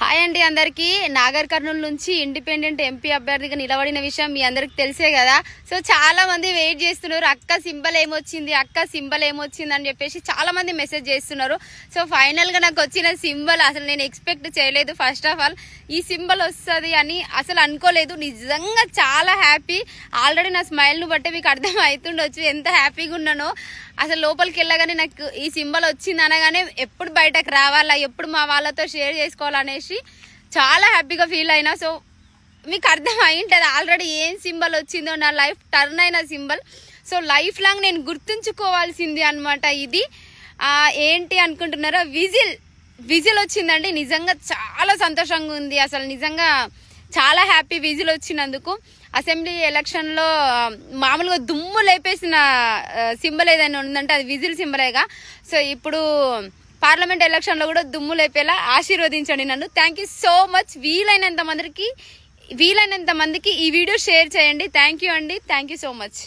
Hi అండి అందరికీ. నాగర్ కర్నూలు నుంచి ఇండిపెండెంట్ ఎంపీ అభ్యర్థిగా నిలబడిన విషయం మీ అందరికి తెలిసే కదా. సో చాలా మంది వెయిట్ చేస్తున్నారు. అక్క సింబల్ ఏమొచ్చింది? అక్క సింబల్ ఏమొచ్చింది అని చెప్పేసి చాలా మంది మెసేజ్ చేస్తున్నారు. సో ఫైనల్గా నాకు వచ్చిన సింబల్ అసలు నేను ఎక్స్పెక్ట్ చేయలేదు. ఫస్ట్ ఆఫ్ ఆల్ ఈ సింబల్ వస్తుంది అని అసలు అనుకోలేదు. నిజంగా చాలా హ్యాపీ ఆల్రెడీ నా స్మైల్ను బట్టి మీకు అర్థం అవుతుండొచ్చు ఎంత హ్యాపీగా ఉన్నానో. అసలు లోపలికి వెళ్ళగానే నాకు ఈ సింబల్ వచ్చింది అనగానే ఎప్పుడు బయటకు రావాలా? ఎప్పుడు మా వాళ్ళతో షేర్ చేసుకోవాలనేసి చాలా హ్యాపీగా ఫీల్ అయినా. సో మీకు అర్థం అయింటుంది ఆల్రెడీ ఏం సింబల్ వచ్చిందో నా లైఫ్ టర్న్ అయిన సింబల్. సో లైఫ్ లాంగ్ నేను గుర్తుంచుకోవాల్సింది అనమాట ఇది. ఏంటి అనుకుంటున్నారో విజిల్. విజిల్ వచ్చిందండి నిజంగా చాలా సంతోషంగా ఉంది. అసలు నిజంగా చాలా హ్యాపీ విజిల్ వచ్చినందుకు. అసెంబ్లీ ఎలక్షన్లో మామూలుగా దుమ్ము లేపేసిన సింబల్ ఏదైనా ఉందంటే అది విజిల్ సింబలేగా. సో ఇప్పుడు పార్లమెంట్ ఎలక్షన్లో కూడా దుమ్ము లేపేలా ఆశీర్వదించండి నన్ను. థ్యాంక్ యూ సో మచ్ వీలైనంత మందికి వీలైనంత మందికి ఈ వీడియో షేర్ చేయండి. థ్యాంక్ యూ అండి. Thank you so much